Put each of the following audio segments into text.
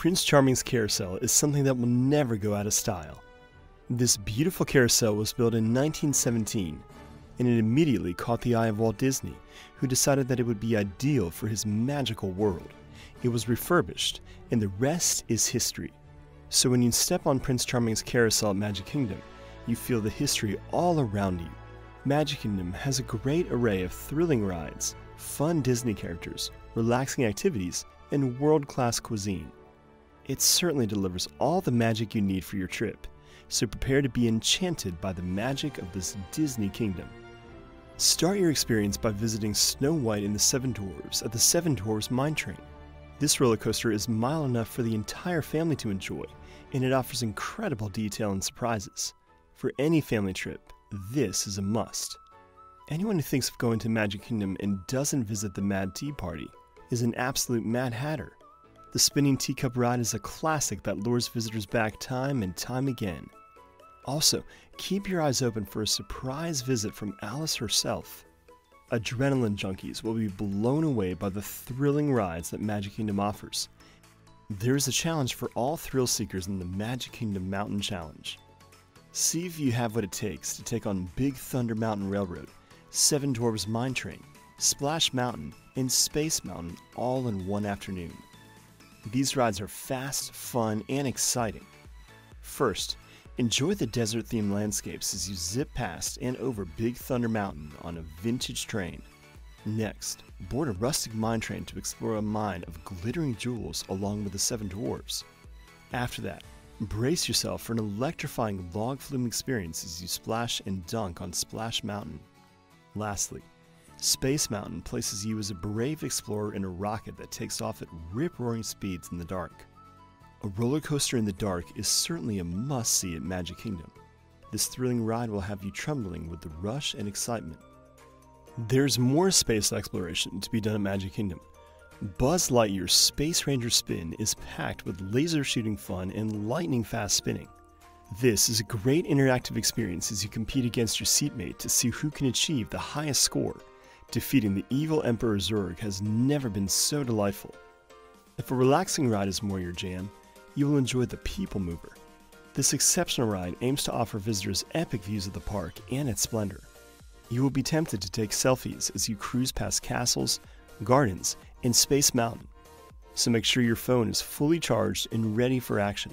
Prince Charming's carousel is something that will never go out of style. This beautiful carousel was built in 1917, and it immediately caught the eye of Walt Disney, who decided that it would be ideal for his magical world. It was refurbished, and the rest is history. So when you step on Prince Charming's carousel at Magic Kingdom, you feel the history all around you. Magic Kingdom has a great array of thrilling rides, fun Disney characters, relaxing activities, and world class cuisine. It certainly delivers all the magic you need for your trip, so prepare to be enchanted by the magic of this Disney kingdom. Start your experience by visiting Snow White and the Seven Dwarfs at the Seven Dwarfs Mine Train. This roller coaster is mild enough for the entire family to enjoy, and it offers incredible detail and surprises. For any family trip, this is a must. Anyone who thinks of going to Magic Kingdom and doesn't visit the Mad Tea Party is an absolute Mad Hatter. The spinning teacup ride is a classic that lures visitors back time and time again. Also, keep your eyes open for a surprise visit from Alice herself. Adrenaline junkies will be blown away by the thrilling rides that Magic Kingdom offers. There is a challenge for all thrill seekers in the Magic Kingdom Mountain Challenge. See if you have what it takes to take on Big Thunder Mountain Railroad, Seven Dwarfs Mine Train, Splash Mountain, and Space Mountain all in one afternoon. These rides are fast, fun, and exciting. First, enjoy the desert themed landscapes as you zip past and over Big Thunder Mountain on a vintage train. Next, board a rustic mine train to explore a mine of glittering jewels along with the Seven Dwarfs. After that, brace yourself for an electrifying log flume experience as you splash and dunk on Splash Mountain. Lastly, Space Mountain places you as a brave explorer in a rocket that takes off at rip roaring speeds in the dark. A roller coaster in the dark is certainly a must see at Magic Kingdom. This thrilling ride will have you trembling with the rush and excitement. There's more space exploration to be done at Magic Kingdom. Buzz Lightyear's Space Ranger Spin is packed with laser shooting fun and lightning fast spinning. This is a great interactive experience as you compete against your seatmate to see who can achieve the highest score Defeating the evil Emperor Zurg has never been so delightful. If a relaxing ride is more your jam, you will enjoy the People Mover. This exceptional ride aims to offer visitors epic views of the park and its splendor. You will be tempted to take selfies as you cruise past castles, gardens, and Space Mountain, so make sure your phone is fully charged and ready for action.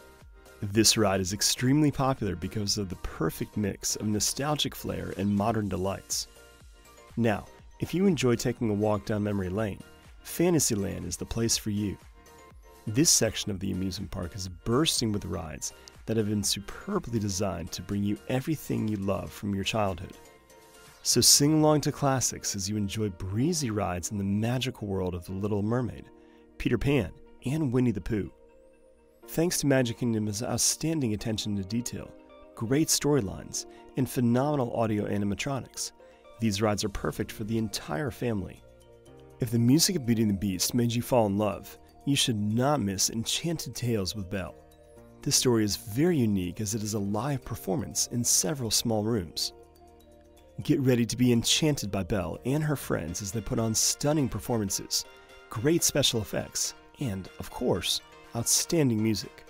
This ride is extremely popular because of the perfect mix of nostalgic flair and modern delights. Now, if you enjoy taking a walk down memory lane, Fantasyland is the place for you. This section of the amusement park is bursting with rides that have been superbly designed to bring you everything you love from your childhood. So sing along to classics as you enjoy breezy rides in the magical world of The Little Mermaid, Peter Pan, and Winnie the Pooh. Thanks to Magic Kingdom's outstanding attention to detail, great storylines, and phenomenal audio animatronics, these rides are perfect for the entire family. If the music of Beauty and the Beast made you fall in love, you should not miss Enchanted Tales with Belle. This story is very unique as it is a live performance in several small rooms. Get ready to be enchanted by Belle and her friends as they put on stunning performances, great special effects, and, of course, outstanding music.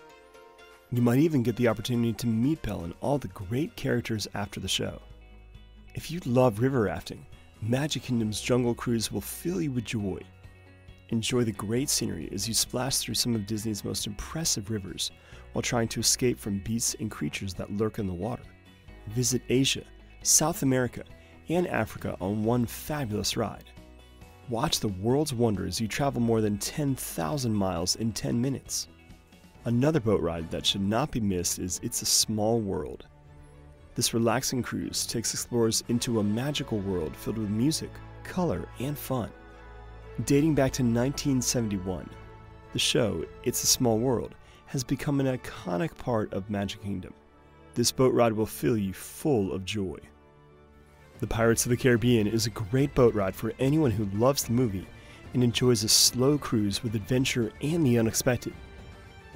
You might even get the opportunity to meet Belle and all the great characters after the show. If you love river rafting, Magic Kingdom's Jungle Cruise will fill you with joy. Enjoy the great scenery as you splash through some of Disney's most impressive rivers while trying to escape from beasts and creatures that lurk in the water. Visit Asia, South America, and Africa on one fabulous ride. Watch the world's wonder as you travel more than 10,000 miles in 10 minutes. Another boat ride that should not be missed is It's a Small World. This relaxing cruise takes explorers into a magical world filled with music, color, and fun. Dating back to 1971, the show, It's a Small World, has become an iconic part of Magic Kingdom. This boat ride will fill you full of joy. The Pirates of the Caribbean is a great boat ride for anyone who loves the movie and enjoys a slow cruise with adventure and the unexpected.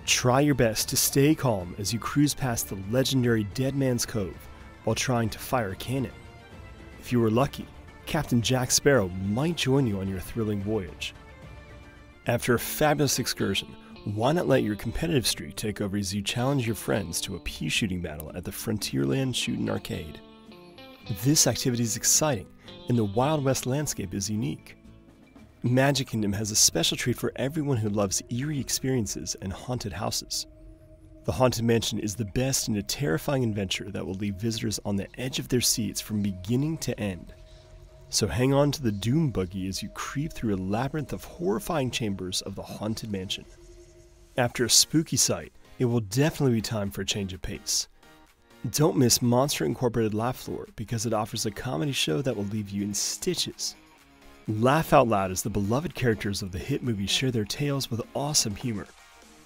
Try your best to stay calm as you cruise past the legendary Dead Man's Cove while trying to fire a cannon. If you were lucky, Captain Jack Sparrow might join you on your thrilling voyage. After a fabulous excursion, Why not let your competitive streak take over as you challenge your friends to a pea shooting battle at the Frontierland Shootin' Arcade? This activity is exciting, and the Wild West landscape is unique. Magic Kingdom has a special treat for everyone who loves eerie experiences and haunted houses. The Haunted Mansion is the best in a terrifying adventure that will leave visitors on the edge of their seats from beginning to end. So hang on to the Doom Buggy as you creep through a labyrinth of horrifying chambers of the Haunted Mansion. After a spooky sight, it will definitely be time for a change of pace. Don't miss Monster Incorporated Laugh Floor because it offers a comedy show that will leave you in stitches. Laugh out loud as the beloved characters of the hit movie share their tales with awesome humor.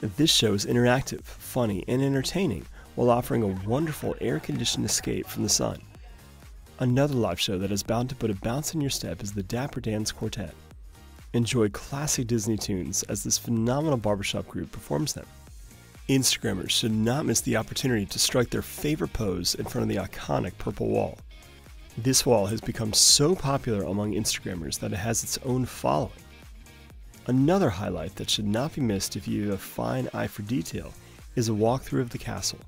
This show is interactive, funny, and entertaining while offering a wonderful air conditioned escape from the sun. Another live show that is bound to put a bounce in your step is the Dapper Dans Quartet. Enjoy classic Disney tunes as this phenomenal barbershop group performs them. Instagrammers should not miss the opportunity to strike their favorite pose in front of the iconic purple wall. This wall has become so popular among Instagrammers that it has its own following. Another highlight that should not be missed if you have a fine eye for detail is a walkthrough of the castle.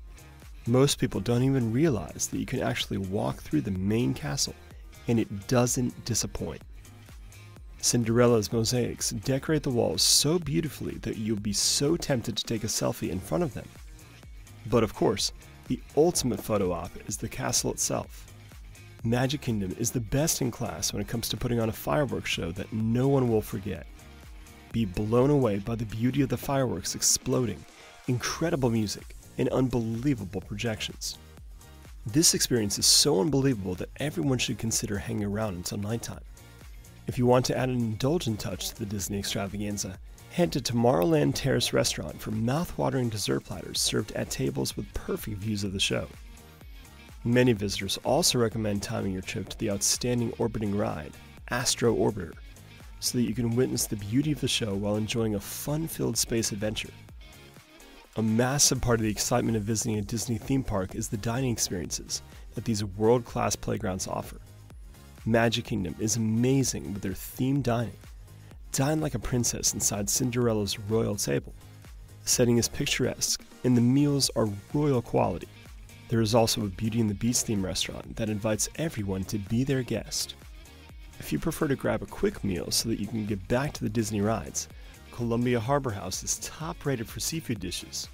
Most people don't even realize that you can actually walk through the main castle, and it doesn't disappoint. Cinderella's mosaics decorate the walls so beautifully that you'll be so tempted to take a selfie in front of them. But of course, the ultimate photo op is the castle itself. Magic Kingdom is the best in class when it comes to putting on a fireworks show that no one will forget. Be blown away by the beauty of the fireworks exploding, incredible music, and unbelievable projections. This experience is so unbelievable that everyone should consider hanging around until nighttime. If you want to add an indulgent touch to the Disney extravaganza, head to Tomorrowland Terrace Restaurant for mouth-watering dessert platters served at tables with perfect views of the show. Many visitors also recommend timing your trip to the outstanding orbiting ride, Astro Orbiter, so that you can witness the beauty of the show while enjoying a fun-filled space adventure. A massive part of the excitement of visiting a Disney theme park is the dining experiences that these world-class playgrounds offer. Magic Kingdom is amazing with their themed dining. Dine like a princess inside Cinderella's royal table. The setting is picturesque, and the meals are royal quality. There is also a Beauty and the Beast theme restaurant that invites everyone to be their guest. If you prefer to grab a quick meal so that you can get back to the Disney rides, Columbia Harbor House is top rated for seafood dishes.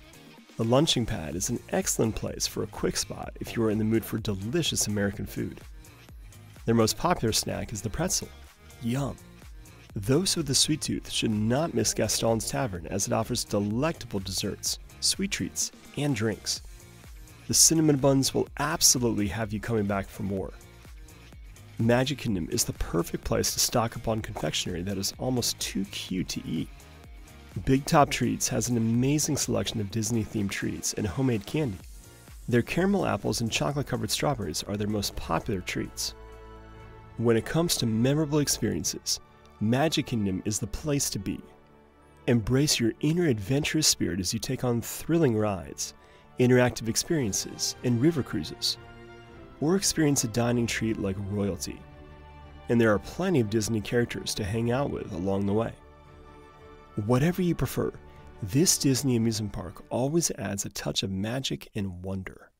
The Lunching Pad is an excellent place for a quick spot if you are in the mood for delicious American food. Their most popular snack is the pretzel. Yum! Those with a sweet tooth should not miss Gaston's Tavern as it offers delectable desserts, sweet treats, and drinks. The cinnamon buns will absolutely have you coming back for more. Magic Kingdom is the perfect place to stock up on confectionery that is almost too cute to eat. Big Top Treats has an amazing selection of Disney themed treats and homemade candy. Their caramel apples and chocolate covered strawberries are their most popular treats. When it comes to memorable experiences, Magic Kingdom is the place to be. Embrace your inner adventurous spirit as you take on thrilling rides, interactive experiences, and river cruises. Or experience a dining treat like royalty. And there are plenty of Disney characters to hang out with along the way. Whatever you prefer, this Disney amusement park always adds a touch of magic and wonder.